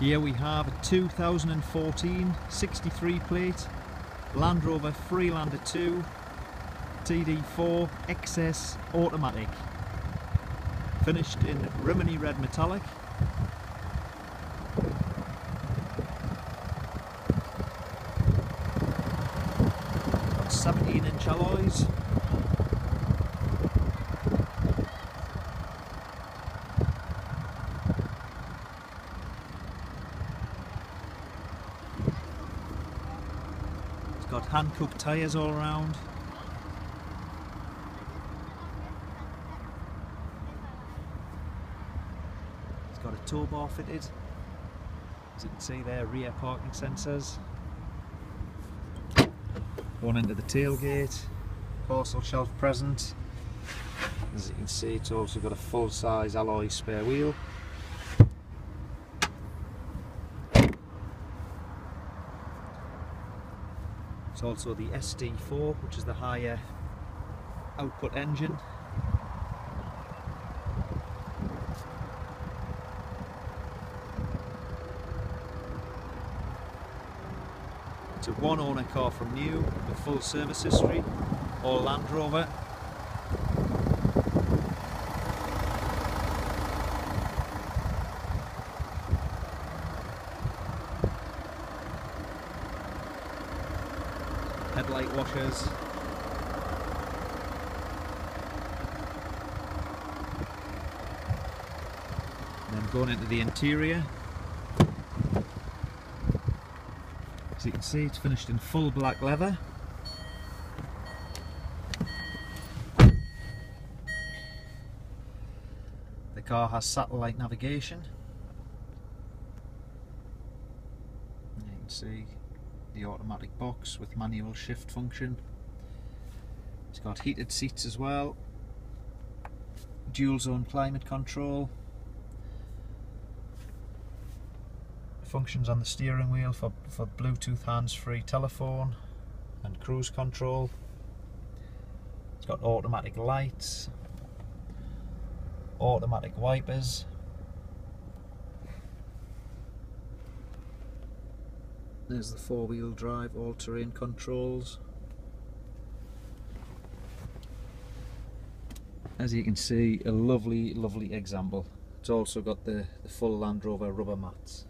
Here we have a 2014 63 plate Land Rover Freelander 2 TD4 XS automatic. Finished in Rimini red metallic. Got 17 inch alloys got Hankook tyres all around. It's got a tow bar fitted. As you can see there, rear parking sensors. Going into the tailgate. Parcel shelf present. As you can see, it's also got a full-size alloy spare wheel. It's also the SD4, which is the higher output engine. It's a one owner car from new, with full service history, all Land Rover. Headlight washers. And then going into the interior. As you can see it's finished in full black leather. The car has satellite navigation. You can see the automatic box with manual shift function. It's got heated seats as well, dual zone climate control, functions on the steering wheel for, for Bluetooth hands-free telephone and cruise control. It's got automatic lights, automatic wipers, There's the four-wheel drive all-terrain controls. As you can see, a lovely, lovely example. It's also got the, the full Land Rover rubber mats.